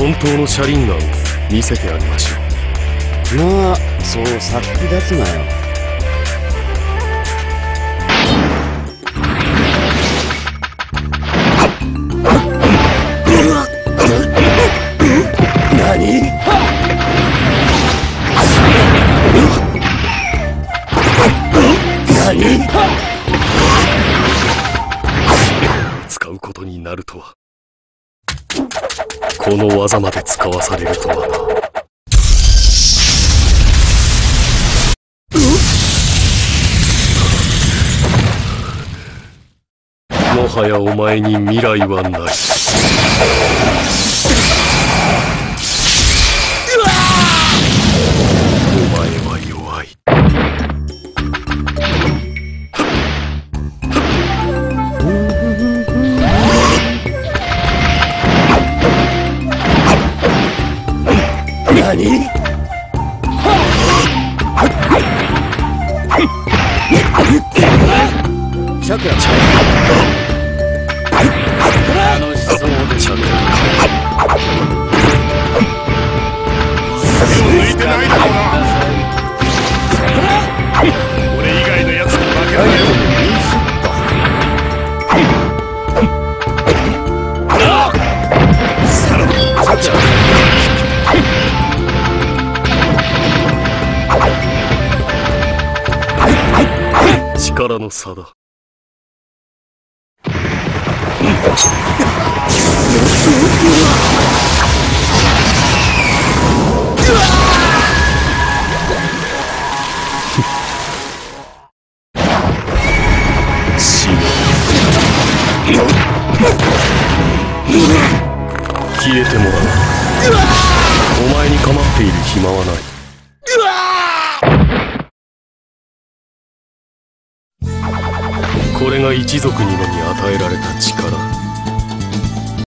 本当の車輪ガンを見せてあげましょう。まあそうさっき出すなよ。何？何？使うことになるとはこの技まで使わされるとはな。もはやお前に未来はない何？チャクラちゃん楽しそうでしょ抜いてないだろうな俺以外のやつに負けないよ力の差だ。消えてもらうお前に構っている暇はないこれが一族にのみ与えられた力。